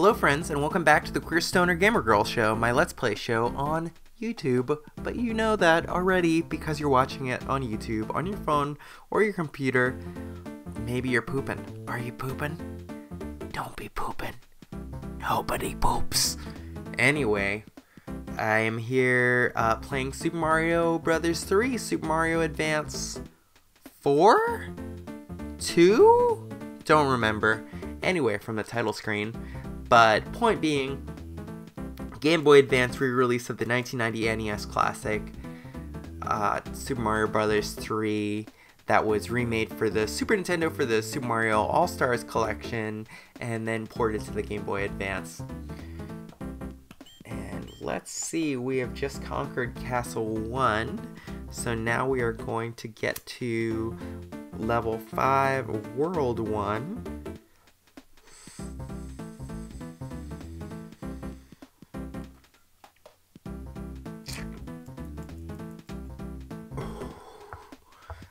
Hello, friends, and welcome back to the Queer Stoner Gamer Girl Show, my Let's Play show on YouTube. But you know that already because you're watching it on YouTube, on your phone, or your computer. Maybe you're pooping. Are you pooping? Don't be pooping. Nobody poops. Anyway, I am here uh, playing Super Mario Brothers 3, Super Mario Advance 4? 2? Don't remember. Anyway, from the title screen. But point being, Game Boy Advance re-release of the 1990 NES classic, uh, Super Mario Bros. 3, that was remade for the Super Nintendo for the Super Mario All Stars collection, and then ported to the Game Boy Advance. And let's see, we have just conquered Castle 1, so now we are going to get to level 5, World 1.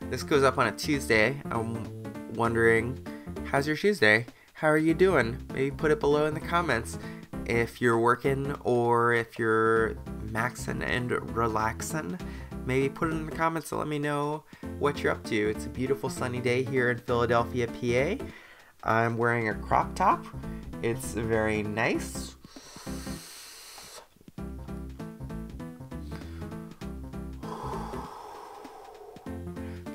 This goes up on a Tuesday. I'm wondering, how's your Tuesday? How are you doing? Maybe put it below in the comments if you're working or if you're maxing and relaxing. Maybe put it in the comments to let me know what you're up to. It's a beautiful sunny day here in Philadelphia, PA. I'm wearing a crop top. It's very nice.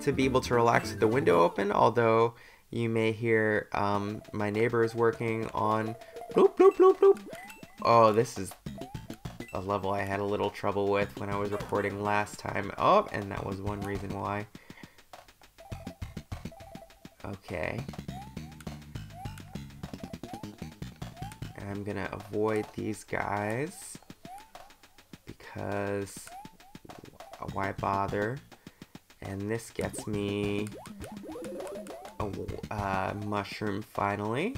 To be able to relax with the window open, although you may hear um, my neighbors working on bloop bloop bloop bloop. Oh, this is a level I had a little trouble with when I was recording last time. Oh, and that was one reason why. Okay. I'm gonna avoid these guys because why bother? And this gets me a uh, mushroom finally.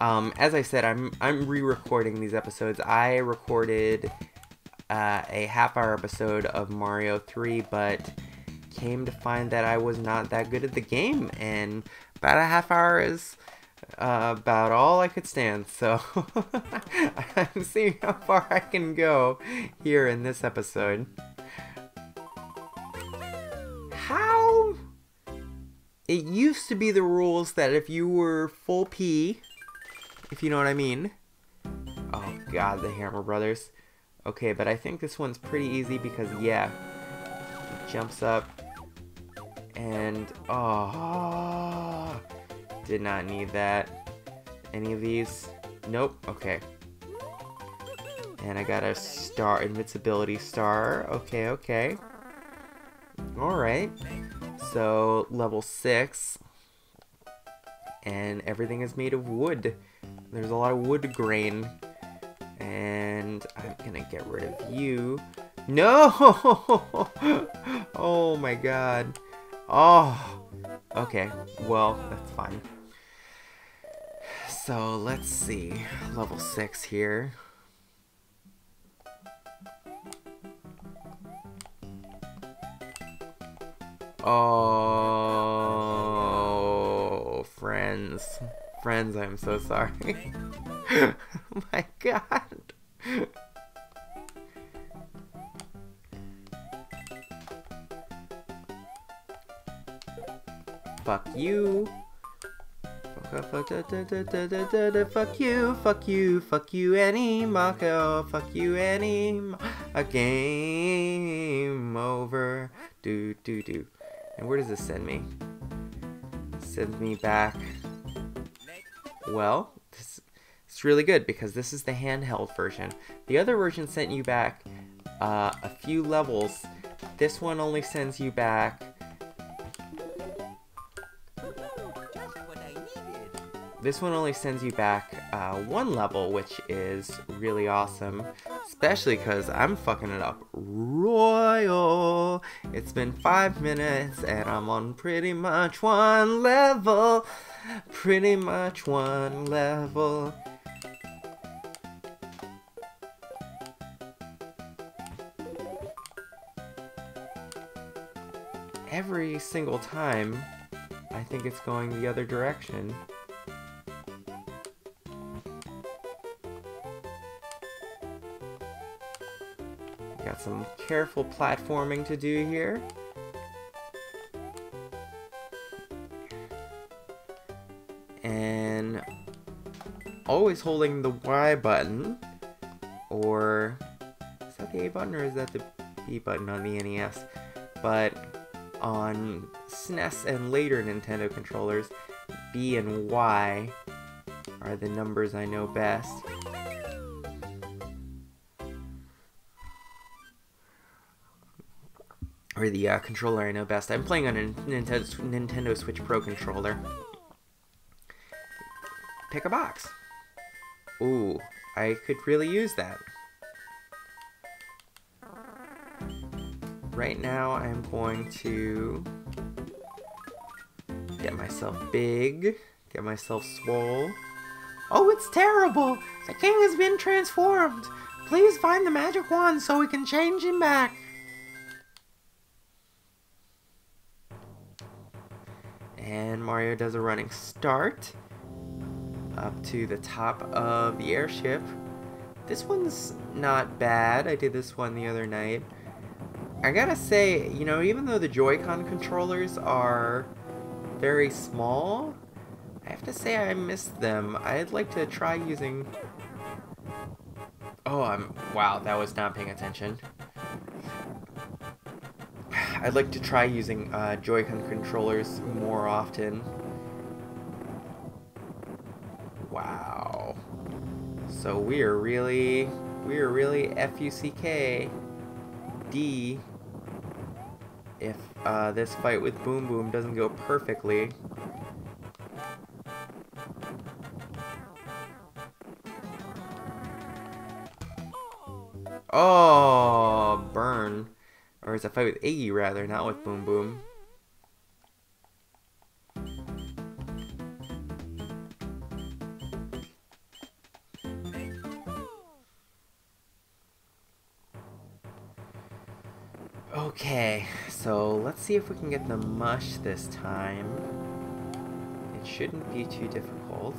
Um, as I said, I'm I'm re-recording these episodes. I recorded uh, a half-hour episode of Mario 3, but came to find that I was not that good at the game, and about a half hour is uh, about all I could stand. So I'm seeing how far I can go here in this episode. How? It used to be the rules that if you were full P, if you know what I mean. Oh god, the Hammer Brothers. Okay, but I think this one's pretty easy because, yeah, It jumps up, and, oh, did not need that. Any of these? Nope, okay. And I got a star, invincibility star. Okay, okay. Alright. So, level 6. And everything is made of wood. There's a lot of wood grain. And I'm gonna get rid of you. No! oh my god. Oh, okay. Well, that's fine. So, let's see. Level 6 here. Oh, friends. Friends, I'm so sorry. oh my god. Fuck you. Fuck you, fuck you, fuck you, any Mako, fuck you, any a game over. Do, do, do. And where does this send me? Sends me back. Well, this, it's really good because this is the handheld version. The other version sent you back uh, a few levels. This one only sends you back This one only sends you back uh, one level, which is really awesome, especially because I'm fucking it up royal. It's been five minutes and I'm on pretty much one level, pretty much one level. Every single time, I think it's going the other direction. Got some careful platforming to do here. And always holding the Y button, or is that the A button or is that the B button on the NES? But on SNES and later Nintendo controllers, B and Y are the numbers I know best. Or the uh, controller I know best. I'm playing on a Nintendo, Nintendo Switch Pro controller. Pick a box. Ooh, I could really use that. Right now, I'm going to get myself big, get myself swole. Oh, it's terrible! The king has been transformed! Please find the magic wand so we can change him back! Does a running start up to the top of the airship. This one's not bad. I did this one the other night. I gotta say, you know, even though the Joy-Con controllers are very small, I have to say I missed them. I'd like to try using... Oh, I'm... Wow, that was not paying attention. I'd like to try using uh, Joy-Con controllers more often. Wow. So we are really, we are really F-U-C-K D if uh, this fight with Boom Boom doesn't go perfectly. Oh, burn. Or it's a fight with Iggy rather, not with Boom Boom. Okay, so let's see if we can get the mush this time. It shouldn't be too difficult.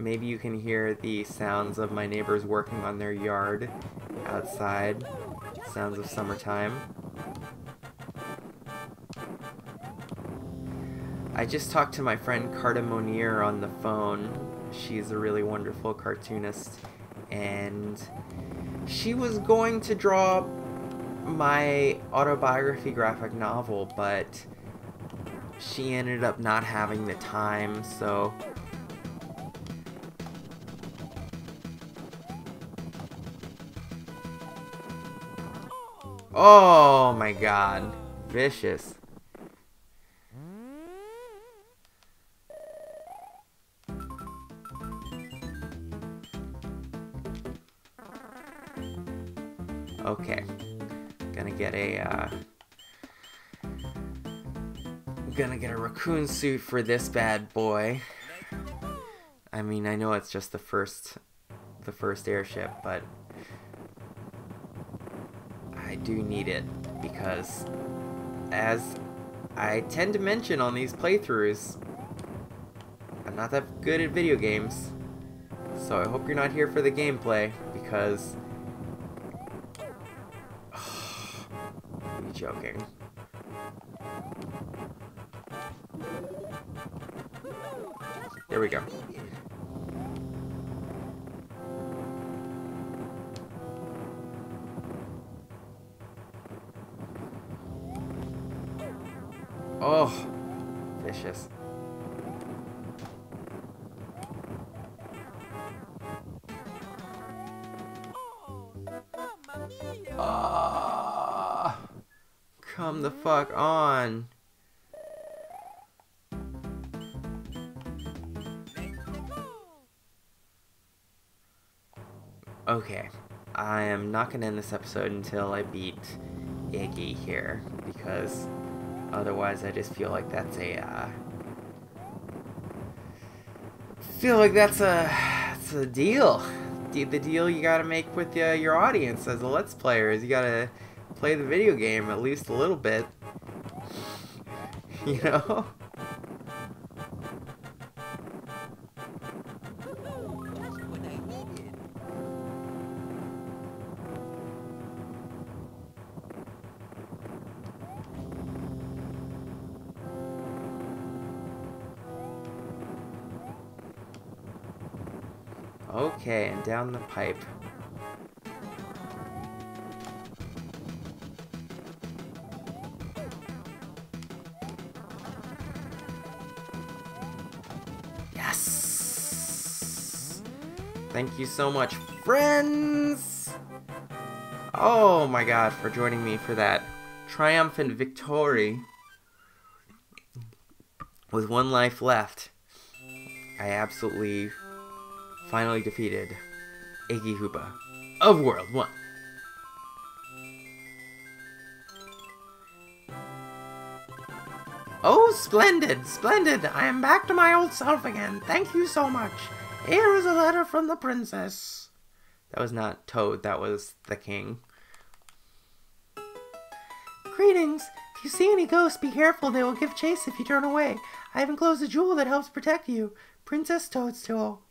Maybe you can hear the sounds of my neighbors working on their yard outside. Sounds of summertime. I just talked to my friend Carta Monir on the phone. She's a really wonderful cartoonist, and she was going to draw my autobiography graphic novel, but she ended up not having the time, so Oh my god. Vicious. Okay. Gonna get a, uh... Gonna get a raccoon suit for this bad boy. I mean, I know it's just the first... The first airship, but... Do need it, because... As I tend to mention on these playthroughs, I'm not that good at video games. So I hope you're not here for the gameplay, because joking. There we go. Oh, vicious. Ah, come the fuck on. Okay, I am not to end this episode until I beat Iggy here, because otherwise I just feel like that's a, uh, feel like that's a, It's a deal. The deal you gotta make with uh, your audience as a Let's Player is you gotta play the video game at least a little bit. you know? Okay, and down the pipe. Yes! Thank you so much, friends! Oh my god, for joining me for that triumphant victory. With one life left, I absolutely finally defeated Iggy Koopa of World 1. Oh, splendid, splendid! I am back to my old self again. Thank you so much. Here is a letter from the princess. That was not Toad, that was the king. Greetings. If you see any ghosts, be careful. They will give chase if you turn away. I have enclosed a jewel that helps protect you. Princess Toadstool.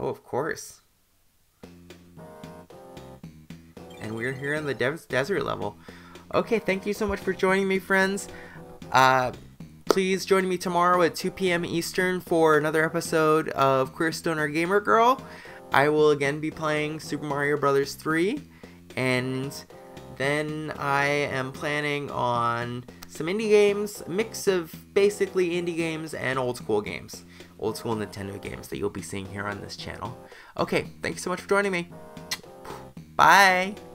Oh, of course. And we're here in the de desert level. Okay, thank you so much for joining me, friends. Uh, please join me tomorrow at 2 p.m. Eastern for another episode of Queer Stoner Gamer Girl. I will again be playing Super Mario Bros. 3, and then I am planning on some indie games, mix of basically indie games and old school games old school Nintendo games that you'll be seeing here on this channel. Okay, thanks so much for joining me. Bye!